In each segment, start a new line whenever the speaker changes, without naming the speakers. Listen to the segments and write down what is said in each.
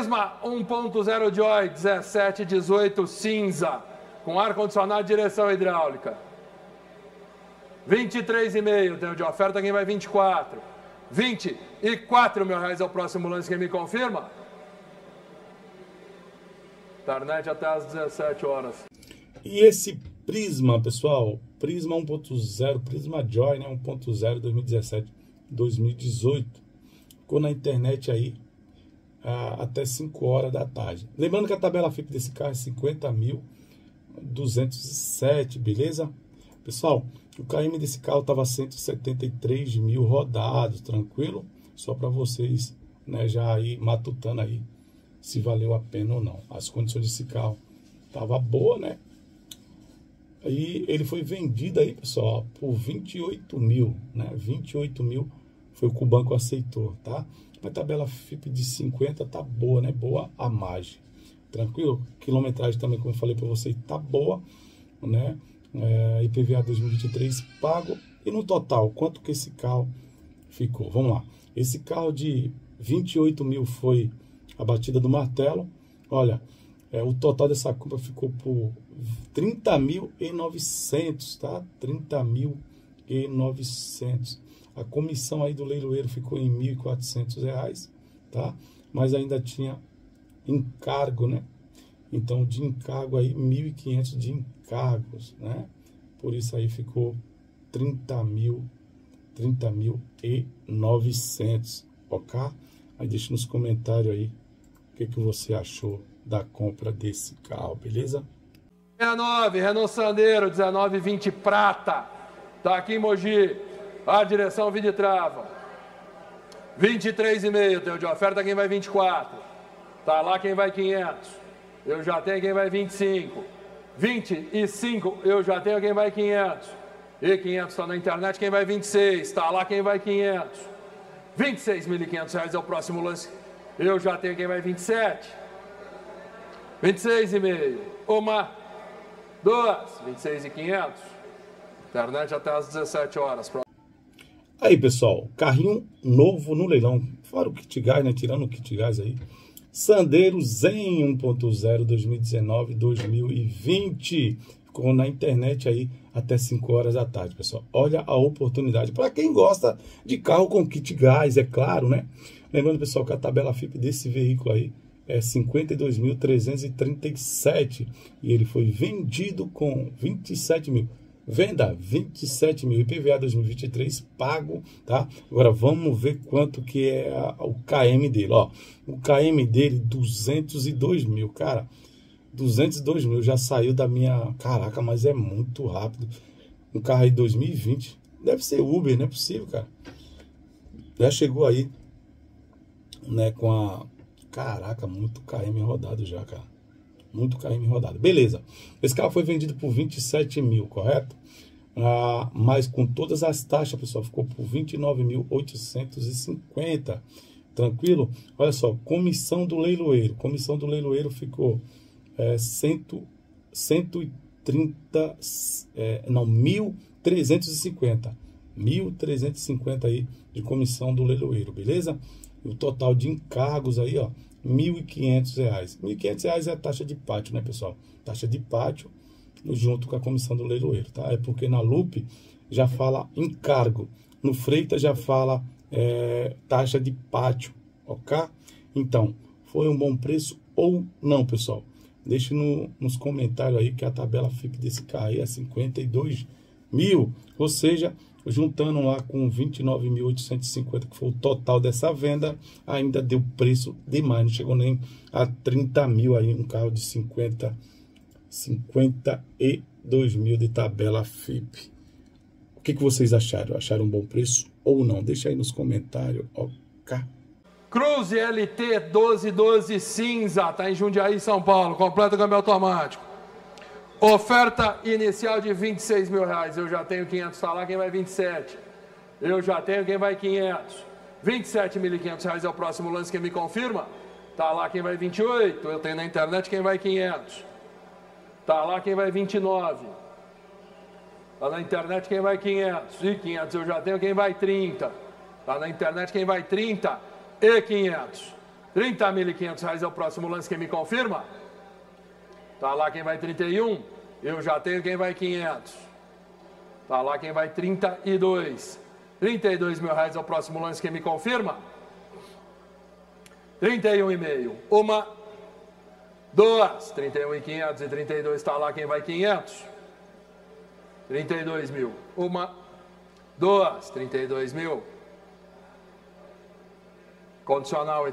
Prisma 1.0 Joy 1718 cinza, com ar-condicionado direção hidráulica. 23,5, tenho de oferta quem vai 24. 24 mil reais é o próximo lance, quem me confirma? Internet até às 17 horas.
E esse Prisma, pessoal, Prisma 1.0, Prisma Joy, né, 1.0 2017, 2018, ficou na internet aí até 5 horas da tarde. Lembrando que a tabela FIP desse carro é 50.207, beleza? Pessoal, o KM desse carro estava 173 mil rodados, tranquilo? Só para vocês né, já ir matutando aí se valeu a pena ou não. As condições desse carro tava boa, né? Aí ele foi vendido aí, pessoal, por 28 mil, né? 28 mil foi o que o banco aceitou, tá? Uma tabela FIP de 50 tá boa, né? Boa a margem. Tranquilo? Quilometragem também, como eu falei para você, tá boa, né? É, IPVA 2023 pago. E no total, quanto que esse carro ficou? Vamos lá. Esse carro de 28 mil foi a batida do martelo. Olha, é, o total dessa compra ficou por 30.900, tá? 30.900. A comissão aí do leiloeiro ficou em R$ 1.400, tá? Mas ainda tinha encargo, né? Então, de encargo aí, 1.500 de encargos, né? Por isso aí ficou 30 mil, 30 mil e 900, ok? Aí deixa nos comentários aí o que, que você achou da compra desse carro, beleza?
69, Renault Sandero, 1920 prata. Tá aqui em Mogi. A direção Viditrava. 23,5, tenho de oferta quem vai 24. Tá lá quem vai 500. Eu já tenho quem vai 25. 25, eu já tenho quem vai 500. E 500 está na internet, quem vai 26. Tá lá quem vai 500. 26.500 reais é o próximo lance. Eu já tenho quem vai 27. 26,5. Uma, duas, 26,500. Internet até às 17 horas.
Aí, pessoal, carrinho novo no leilão. Fora o kit gás, né? Tirando o kit gás aí. Sandero Zen 1.0 2019-2020. Ficou na internet aí até 5 horas da tarde, pessoal. Olha a oportunidade. Para quem gosta de carro com kit gás, é claro, né? Lembrando, pessoal, que a tabela FIP desse veículo aí é 52.337 e ele foi vendido com 27 mil. Venda 27 mil IPVA 2023 pago, tá? Agora vamos ver quanto que é o KM dele, ó. O KM dele 202 mil, cara. 202 mil já saiu da minha. Caraca, mas é muito rápido. Um carro aí 2020. Deve ser Uber, não é possível, cara. Já chegou aí, né, com a. Caraca, muito KM rodado já, cara. Muito KM rodado. Beleza. Esse carro foi vendido por 27 mil, correto? Ah, mas com todas as taxas, pessoal, ficou por 29.850. Tranquilo? Olha só, comissão do leiloeiro. Comissão do leiloeiro ficou é, cento, 130, é, não, 1.350. 1.350 aí de comissão do leiloeiro, beleza? E o total de encargos aí, ó, R$ 1.500. R$ 1.500 é a taxa de pátio, né, pessoal? Taxa de pátio junto com a comissão do leiloeiro, tá? É porque na LUP já fala encargo, no Freitas já fala é, taxa de pátio, ok? Então, foi um bom preço ou não, pessoal? Deixe no, nos comentários aí que a tabela FIP desse carro aí é 52 mil, ou seja, juntando lá com 29.850, que foi o total dessa venda, ainda deu preço demais, não chegou nem a 30 mil aí, um carro de 50, 52 mil de tabela FIP. O que, que vocês acharam? Acharam um bom preço ou não? Deixa aí nos comentários, ok?
Cruze LT 1212 cinza, tá em Jundiaí, São Paulo, completo câmbio automático. Oferta inicial de 26 mil reais. Eu já tenho 500, tá lá quem vai 27. Eu já tenho quem vai 500. 27.500 reais é o próximo lance, quem me confirma? Tá lá quem vai 28. Eu tenho na internet quem vai 500. Tá lá quem vai 29. Tá na internet quem vai 500. E 500 eu já tenho quem vai 30. Tá na internet quem vai 30 e 500. 30.500 reais é o próximo lance, quem me confirma? Tá lá quem vai 31, eu já tenho quem vai 500. Tá lá quem vai 32. 32 mil reais é o próximo lance, quem me confirma? 31,5. Uma, duas, 31,500 e 32 está lá quem vai 500. 32 mil. Uma, duas, 32 mil. Condicional.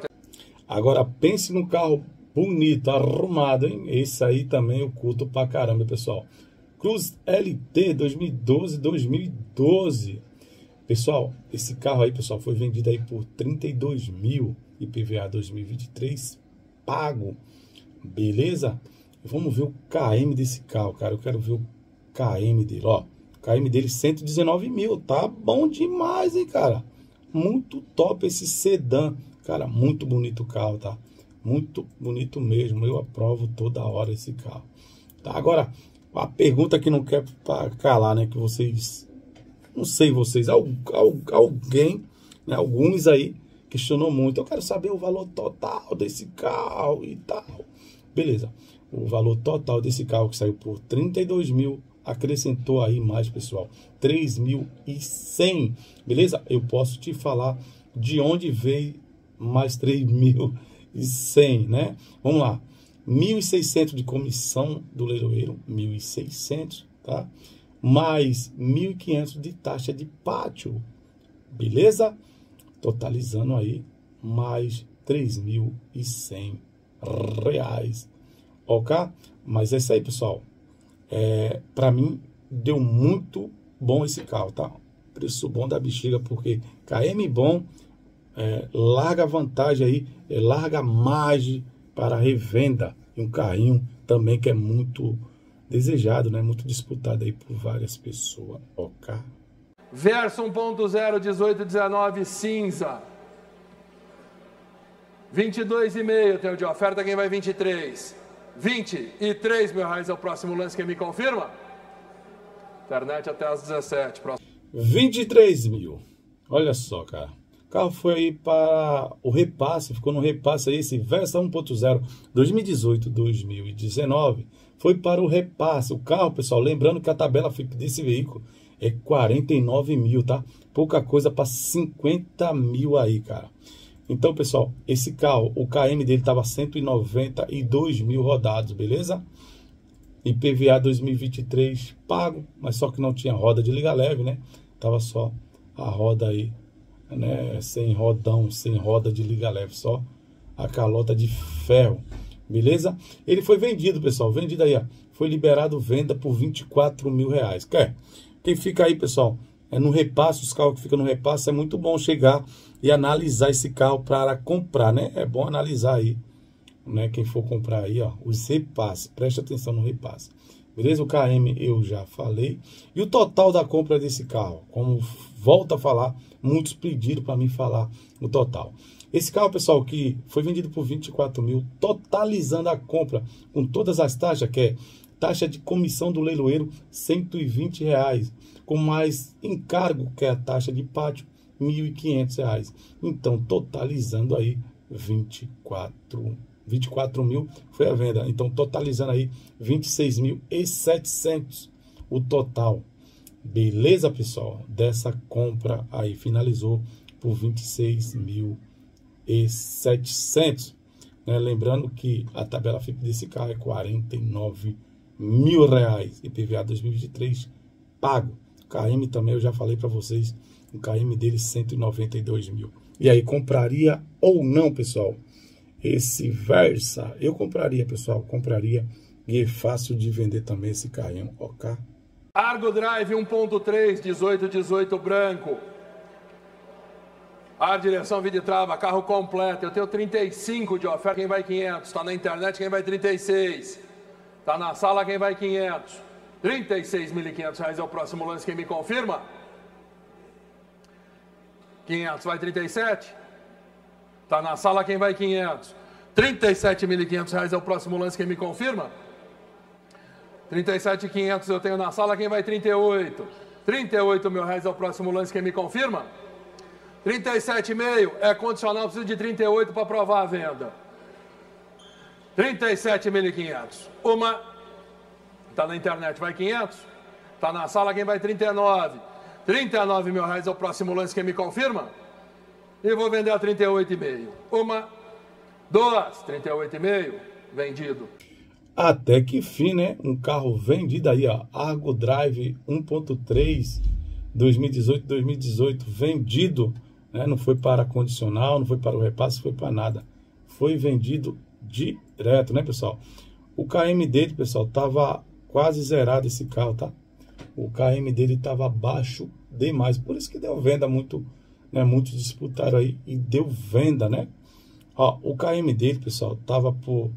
Agora pense no carro bonito, arrumado, hein? Esse aí também eu curto pra caramba, pessoal. Cruz LT 2012, 2012. Pessoal, esse carro aí, pessoal, foi vendido aí por 32 mil IPVA 2023 pago. Beleza? Vamos ver o KM desse carro, cara. Eu quero ver o KM dele, ó. KM dele 119 mil, tá bom demais, hein, cara. Muito top esse sedã. Cara, muito bonito o carro, tá? Muito bonito mesmo. Eu aprovo toda hora esse carro. Tá? Agora, a pergunta que não quer calar, né? Que vocês, não sei vocês, alguém, né, alguns aí questionou muito. Eu quero saber o valor total desse carro e tal. Beleza. O valor total desse carro que saiu por 32 mil acrescentou aí mais, pessoal, 3.100, beleza? Eu posso te falar de onde veio mais 3.100, né? Vamos lá. 1.600 de comissão do leiloeiro, 1.600, tá? Mais 1.500 de taxa de pátio, beleza? Totalizando aí mais 3.100 reais, ok? Mas é isso aí, pessoal. É, para mim, deu muito bom esse carro, tá? Preço bom da bexiga, porque KM bom, é, larga vantagem aí, é, larga margem para revenda. E um carrinho também que é muito desejado, né? Muito disputado aí por várias pessoas, ok?
Verso 1.0, 18, 19, cinza. 22,5 tem o de oferta, quem vai 23? 23 mil reais é o próximo lance, quem me confirma? Internet até as 17. Próximo.
23 mil. Olha só, cara. O carro foi aí para o repasse, ficou no repasse aí, esse Versa 1.0 2018-2019. Foi para o repasse. O carro, pessoal, lembrando que a tabela desse veículo é 49 mil, tá? Pouca coisa para 50 mil aí, cara. Então, pessoal, esse carro, o KM dele estava 192 mil rodados, beleza? IPVA 2023 pago, mas só que não tinha roda de liga leve, né? Tava só a roda aí, né? Sem rodão, sem roda de liga leve, só a calota de ferro, beleza? Ele foi vendido, pessoal, vendido aí, ó. Foi liberado venda por 24 mil reais. Quer? Quem fica aí, pessoal, é no repasse, os carros que ficam no repasse, é muito bom chegar e analisar esse carro para comprar, né? É bom analisar aí, né? Quem for comprar aí, ó, os repasses, preste atenção no repasse. Beleza? O KM eu já falei. E o total da compra desse carro, como volta a falar, muitos pediram para mim falar o total. Esse carro, pessoal, que foi vendido por 24 mil, totalizando a compra com todas as taxas, que é taxa de comissão do leiloeiro, 120 reais, com mais encargo, que é a taxa de pátio, R$ 1.500. Então, totalizando aí 24, 24 mil foi a venda. Então, totalizando aí 26.700 o total. Beleza, pessoal? Dessa compra aí finalizou por 26.700. Né? Lembrando que a tabela FIP desse carro é 49 mil reais. IPVA 2023 pago. KM também eu já falei para vocês o KM dele 192 mil. E aí, compraria ou não, pessoal? Esse Versa, eu compraria, pessoal, compraria. E é fácil de vender também esse carrinho, ok?
Argo Drive 1.3, 18, 18 branco. A direção vídeo trava, carro completo. Eu tenho 35 de oferta, quem vai 500. Está na internet, quem vai 36. Está na sala, quem vai 500. 36.500 reais é o próximo lance, quem me confirma? 500 vai 37. Está na sala quem vai 500. 37.500 reais é o próximo lance, quem me confirma? 37.500 eu tenho na sala, quem vai 38? 38 mil reais é o próximo lance, quem me confirma? 37,5 é condicional, preciso de 38 para aprovar a venda. 37.500. Uma está na internet, vai 500. Está na sala, quem vai 39. 39 mil reais é o próximo lance, quem me confirma? E vou vender a 38,5. Uma, duas, 38,5, vendido.
Até que fim, né? Um carro vendido aí, ó. Argo Drive 1.3 2018, 2018, vendido, né? Não foi para condicional, não foi para o repasse, foi para nada. Foi vendido direto, né, pessoal? O KM dele, pessoal, tava quase zerado esse carro, tá? O KM dele tava baixo demais, por isso que deu venda muito, né? Muitos disputaram aí e deu venda, né? Ó, o KM dele, pessoal, tava por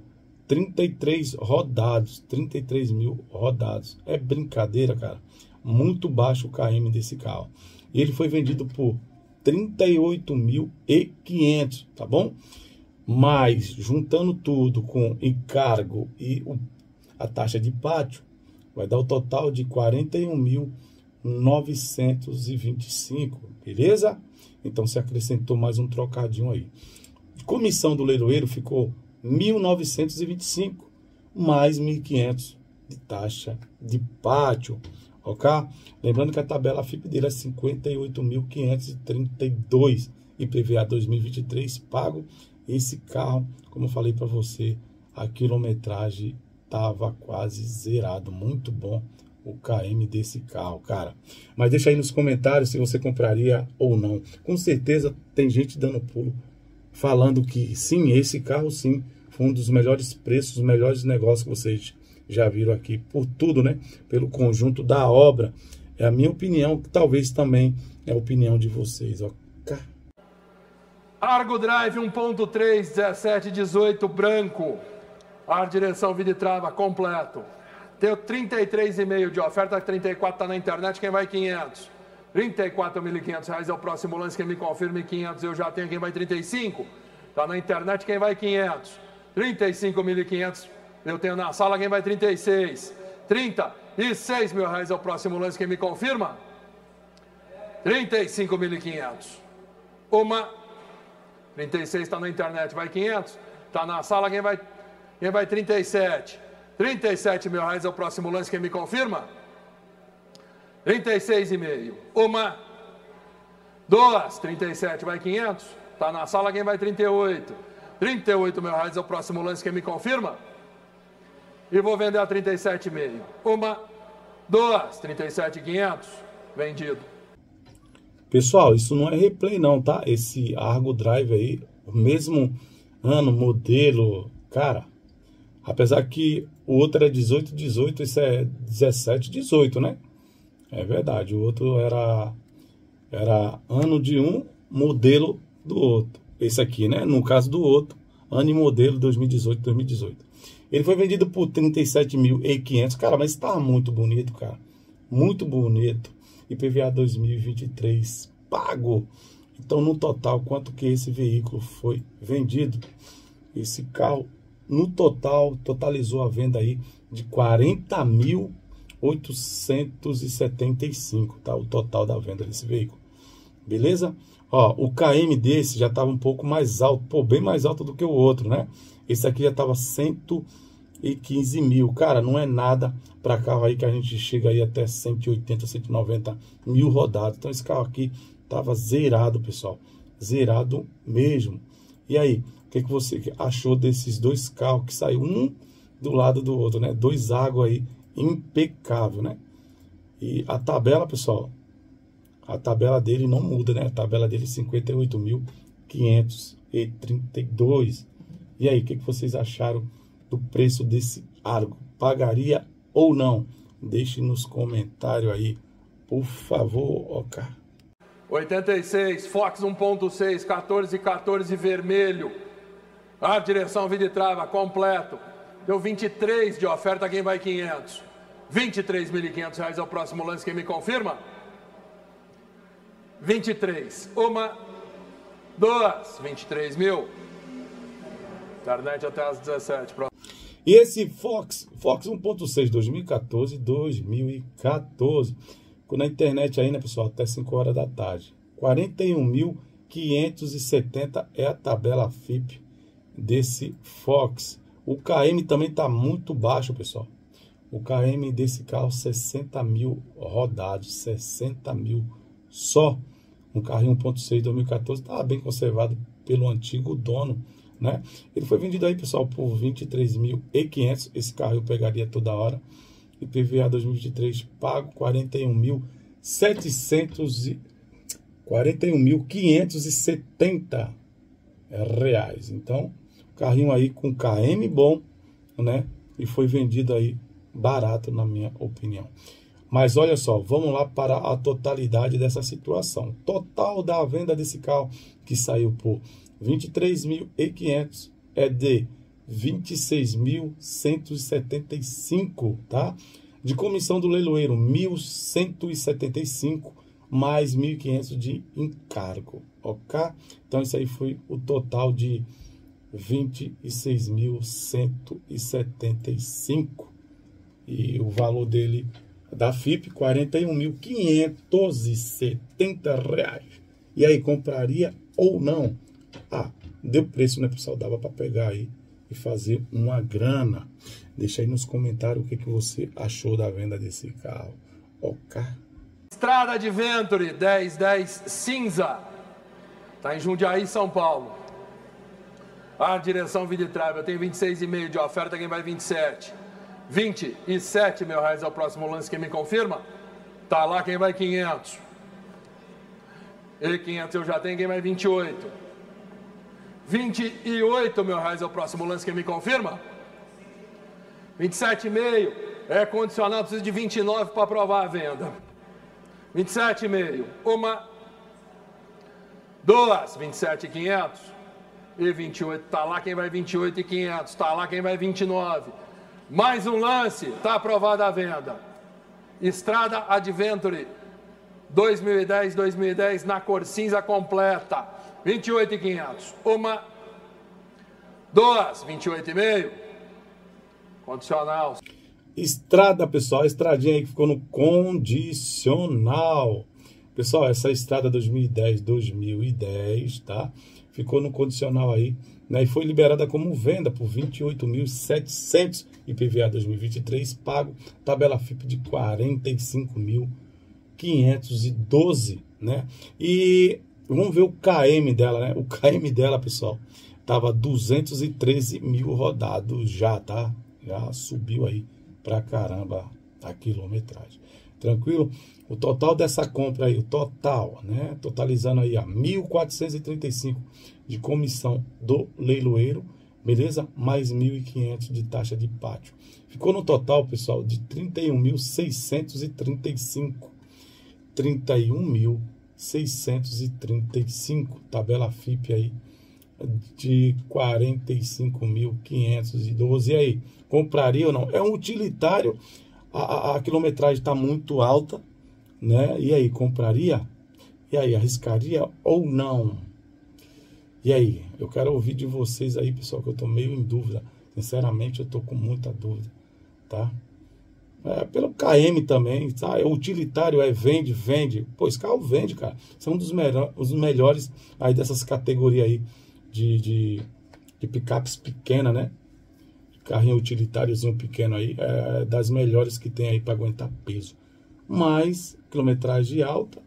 33 rodados, 33 mil rodados. É brincadeira, cara. Muito baixo o KM desse carro. E ele foi vendido por 38.500, tá bom? Mas, juntando tudo com encargo e o, a taxa de pátio, vai dar o total de 41.925, beleza? Então, se acrescentou mais um trocadinho aí. Comissão do leiloeiro ficou 1.925 mais 1.500 de taxa de pátio, ok? Lembrando que a tabela FIP dele é 58.532 IPVA 2023 pago. Esse carro, como eu falei para você, a quilometragem tava quase zerado, muito bom o KM desse carro, cara. Mas deixa aí nos comentários se você compraria ou não. Com certeza tem gente dando pulo falando que sim, esse carro sim foi um dos melhores preços, os melhores negócios que vocês já viram aqui, por tudo, né? Pelo conjunto da obra. É a minha opinião, que talvez também é a opinião de vocês, ó.
Argo Drive 1.3, 17, 18, branco. Ar, direção, vida e trava, completo. Tenho 33,5 de oferta, 34 está na internet, quem vai 500? 34.500 reais é o próximo lance, quem me confirme 500 eu já tenho, quem vai 35? Está na internet, quem vai 500? 35.500 eu tenho na sala, quem vai 36? 36 mil reais é o próximo lance, quem me confirma? 35.500. Uma, 36 está na internet, vai 500? Está na sala, quem vai, quem vai 37? 37 mil reais é o próximo lance, quem me confirma? 36,5. Uma, duas, 37, vai 500. Está na sala, quem vai 38? 38 mil reais é o próximo lance, quem me confirma? E vou vender a 37,5. Uma, duas, 37,500. Vendido.
Pessoal, isso não é replay não, tá? Esse Argo Drive aí, o mesmo ano, modelo, cara. Apesar que o outro é 18, 18, esse é 17, 18, né? É verdade, o outro era, era ano de um, modelo do outro. Esse aqui, né? No caso do outro, ano e modelo 2018, 2018. Ele foi vendido por 37.500, cara, mas estava muito bonito, cara. Muito bonito. IPVA 2023 pago. Então, no total, quanto que esse veículo foi vendido? Esse carro, no total, totalizou a venda aí de 40 mil 875, tá? O total da venda desse veículo. Beleza? Ó, o KM desse já estava um pouco mais alto, pô, bem mais alto do que o outro, né? Esse aqui já estava 115 mil. Cara, não é nada para carro aí que a gente chega aí até 180, 190 mil rodados. Então esse carro aqui estava zerado, pessoal. Zerado mesmo. E aí, o que, que você achou desses dois carros que saiu um do lado do outro, né? Dois águas aí impecável, né? E a tabela, pessoal, a tabela dele não muda, né? A tabela dele é 58.532. E aí, o que, que vocês acharam do preço desse Argo? Pagaria ou não? Deixe nos comentários aí, por favor, OK.
86, Fox 1.6, 14 14 vermelho. A direção vida e trava completo. Deu 23 de oferta, quem vai 500? 23.500 reais é o próximo lance, quem me confirma? 23. Uma, duas, 23 mil. Internet até as 17. Pronto.
E esse Fox, Fox 1.6 2014, 2014. Na internet ainda, pessoal, até 5 horas da tarde. 41 mil 570 é a tabela FIP desse Fox. O KM também está muito baixo, pessoal. O KM desse carro, 60 mil rodados, 60 mil só. Um carro 1.6 2014, estava bem conservado pelo antigo dono, né? Ele foi vendido aí, pessoal, por 23.500. Esse carro eu pegaria toda hora. IPVA 2023 pago 41.700 41.570 reais. Então, carrinho aí com KM bom, né? E foi vendido aí barato, na minha opinião. Mas olha só, vamos lá para a totalidade dessa situação. Total da venda desse carro que saiu por 23.500 é de 26.175, tá? De comissão do leiloeiro, 1.175 mais 1.500 de encargo, ok? Então isso aí foi o total de 26.175 e o valor dele da FIP, 41.570 reais. E aí, compraria ou não? Ah, deu preço, né, pessoal? Dava para pegar aí e fazer uma grana. Deixa aí nos comentários o que, que você achou da venda desse carro. Ok?
Estrada de Venture 1010 cinza. Está em Jundiaí, São Paulo. A direção Viditrave, eu tenho 26,5 de oferta, quem vai 27. 27 mil reais é o próximo lance, quem me confirma? Tá lá quem vai 500. E 500 eu já tenho, quem vai 28. 28 mil reais é o próximo lance, quem me confirma? 27,5 é condicional, precisa de 29 para aprovar a venda. 27,5. Uma, duas, 27,500 e 28. Tá lá quem vai 28 e 500. Tá lá quem vai 29. Mais um lance, está aprovada a venda. Estrada Adventure 2010, 2010 na cor cinza completa, 28,500. Uma, duas, 28,5. Condicional.
Estrada, pessoal, estradinha aí que ficou no condicional. Pessoal, essa estrada 2010, 2010, tá? Ficou no condicional aí né, e foi liberada como venda por 28.700 IPVA 2023 pago, tabela FIP de 45.512, né? E vamos ver o KM dela, né? O KM dela, pessoal, tava 213 mil rodados já, tá? Já subiu aí pra caramba a quilometragem. Tranquilo? O total dessa compra aí, o total, né? Totalizando aí a 1.435 de comissão do leiloeiro, beleza? Mais 1.500 de taxa de pátio. Ficou no total, pessoal, de 31.635. 31.635. Tabela FIP aí de 45.512. E aí, compraria ou não? É um utilitário, a, a, quilometragem está muito alta, né? E aí, compraria? E aí, arriscaria ou não? E aí, eu quero ouvir de vocês aí, pessoal, que eu tô meio em dúvida. Sinceramente, eu tô com muita dúvida, tá? É, pelo KM também, tá? É utilitário, é vende, vende. Pô, esse carro vende, cara. São um dos, os melhores aí dessas categorias aí de, de, de picapes pequena, né? Carrinho utilitáriozinho pequeno aí, é das melhores que tem aí para aguentar peso. Mas, quilometragem alta,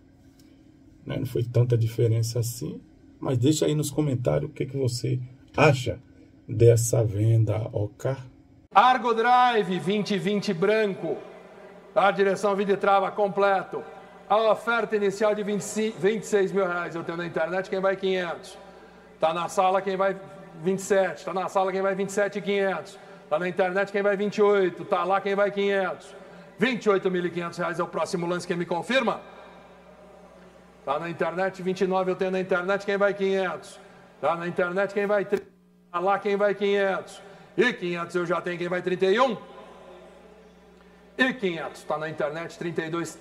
né? Não foi tanta diferença assim. Mas deixa aí nos comentários o que, que você acha dessa venda, ok?
Argo Drive 2020 branco. A direção Viditrava completo. A oferta inicial de 25, 26 mil reais. Eu tenho na internet quem vai 500. Tá na sala quem vai 27. Tá na sala quem vai 27 e 500. Tá na internet quem vai 28. Tá lá quem vai 500. 28.500 reais é o próximo lance. Quem me confirma? Tá na internet 29, eu tenho na internet quem vai 500. Tá na internet quem vai 30. Tá lá quem vai 500. E 500 eu já tenho quem vai 31. E 500 está na internet 32.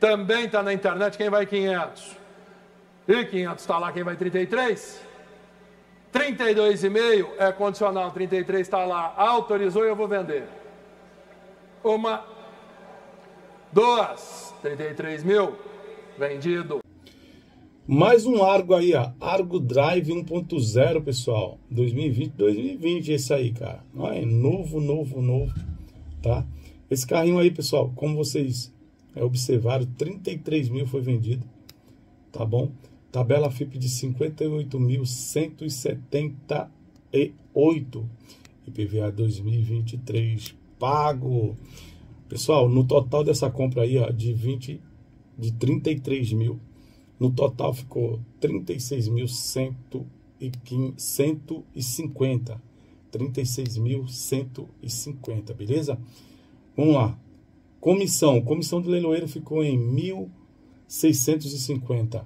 Também está na internet quem vai 500. E 500 está lá quem vai 33. 32,5 é condicional, 33 está lá. Autorizou e eu vou vender. Uma, duas, 33 mil, vendido.
Mais um Argo aí, ó. Argo Drive 1.0, pessoal. 2020, 2020 esse aí, cara. É novo, novo, novo, tá? Esse carrinho aí, pessoal, como vocês é, observaram, 33 mil foi vendido, tá bom? Tabela FIP de 58.178. IPVA 2023 pago. Pessoal, no total dessa compra aí, ó, de 20 de 33 mil, no total ficou 36.150. 36.150, beleza? Vamos lá. Comissão, comissão do leiloeiro ficou em 1.650.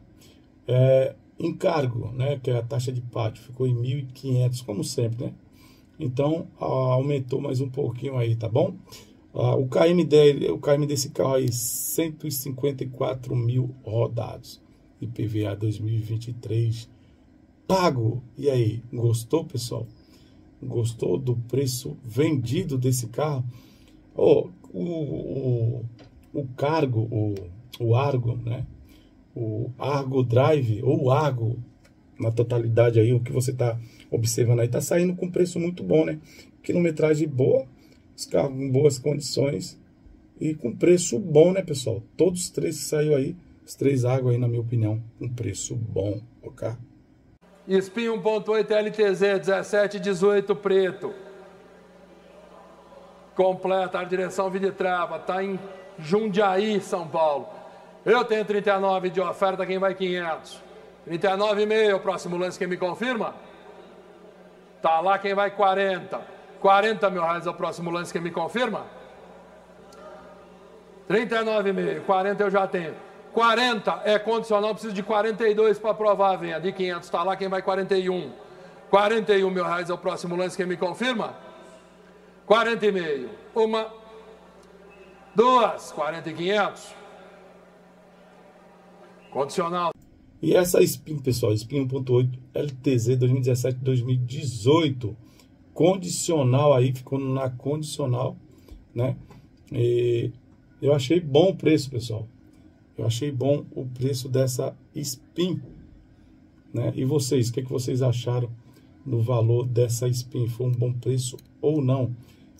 É, encargo, né, que é a taxa de pátio, ficou em 1.500, como sempre, né? Então, aumentou mais um pouquinho aí, tá bom? Ah, o, KM dele, o KM desse carro aí, 154 mil rodados. IPVA 2023 pago. E aí, gostou, pessoal? Gostou do preço vendido desse carro? Oh, o, o, o cargo, o, o Argo, né? O Argo Drive, ou Argo, na totalidade aí, o que você está observando aí, está saindo com preço muito bom, né? Quilometragem boa, os carros em boas condições e com preço bom, né, pessoal? Todos os três que saiu aí, os três águas aí, na minha opinião, um preço bom, ok?
Spin 1.8 LTZ 1718 preto. Completa a direção Viditrava, tá em Jundiaí, São Paulo. Eu tenho 39 de oferta, quem vai 500? 39,5, o próximo lance quem me confirma? Tá lá quem vai 40. 40 mil reais é o próximo lance quem me confirma? 39,5, 40 eu já tenho. 40 é condicional, preciso de 42 para aprovar a venda. De 500 está lá, quem vai 41. 41 mil reais é o próximo lance, quem me confirma? 40 e meio. Uma, duas, 40 e 500. Condicional.
E essa Spin, pessoal, Spin 1.8 LTZ 2017-2018, condicional aí, ficou na condicional, né? E eu achei bom o preço, pessoal. Eu achei bom o preço dessa Spin. Né? E vocês, o que, que vocês acharam do valor dessa Spin? Foi um bom preço ou não?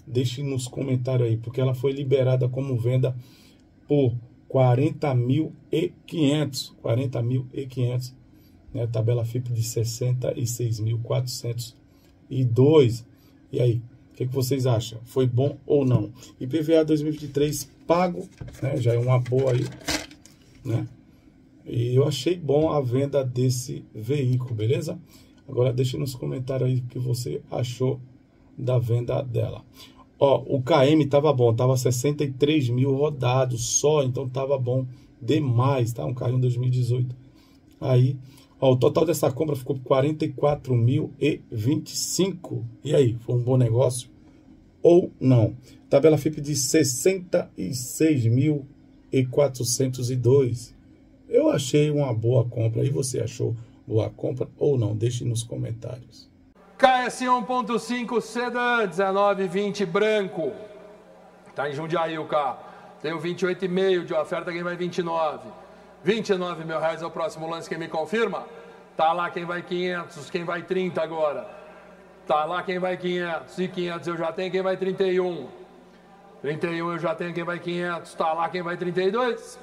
Deixe nos comentários aí, porque ela foi liberada como venda por 40.500. 40.500. Né? Tabela FIP de 66.402. E aí, o que, que vocês acham? Foi bom ou não? IPVA 2023 pago, né? já é uma boa aí né? E eu achei bom a venda desse veículo, beleza? Agora deixe nos comentários aí o que você achou da venda dela. Ó, o KM tava bom, tava 63 mil rodados só, então tava bom demais, tá? Um carrinho 2018. Aí, ó, o total dessa compra ficou 44.025. E aí, foi um bom negócio ou não? Tabela FIP de 66 mil e 402. Eu achei uma boa compra. E você achou boa compra ou não? Deixe nos comentários.
KS 1.5 Sedan 1920 branco. Tá em Jundiaí o carro. Tem o 28,5 de oferta, quem vai 29. 29 mil reais é o próximo lance, quem me confirma? Tá lá quem vai 500, quem vai 30 agora. Tá lá quem vai 500 e 500 eu já tenho, quem vai 31. 31 eu já tenho quem vai 500, está lá quem vai 32.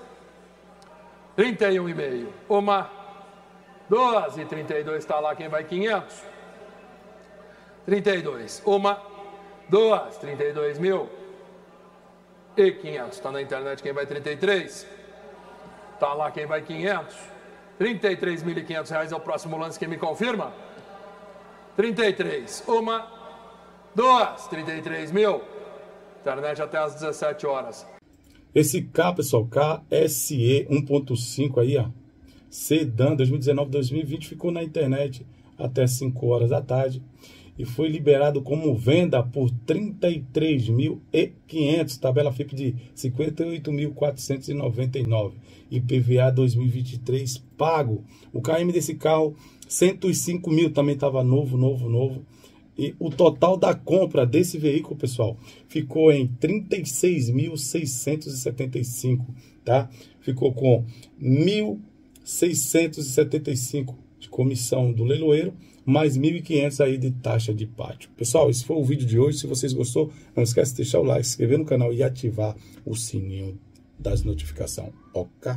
31 e meio. Uma, duas e 32 está lá quem vai 500. 32. Uma, duas, 32 mil. E 500. Está na internet quem vai 33. Está lá quem vai 500. 33.500 reais é o próximo lance. Quem me confirma? 33. Uma, duas, 33 mil. Internet até às 17 horas.
Esse K, pessoal, KSE 1.5 aí, ó. Sedan 2019-2020 ficou na internet até 5 horas da tarde e foi liberado como venda por 33.500, tabela FIP de 58.499 e PVA 2023 pago. O KM desse carro 105 mil também estava novo, novo, novo. E o total da compra desse veículo, pessoal, ficou em 36.675, tá? Ficou com 1.000 675 de comissão do leiloeiro, mais 1.500 aí de taxa de pátio. Pessoal, esse foi o vídeo de hoje. Se vocês gostou, não esquece de deixar o like, se inscrever no canal e ativar o sininho das notificações. Ok?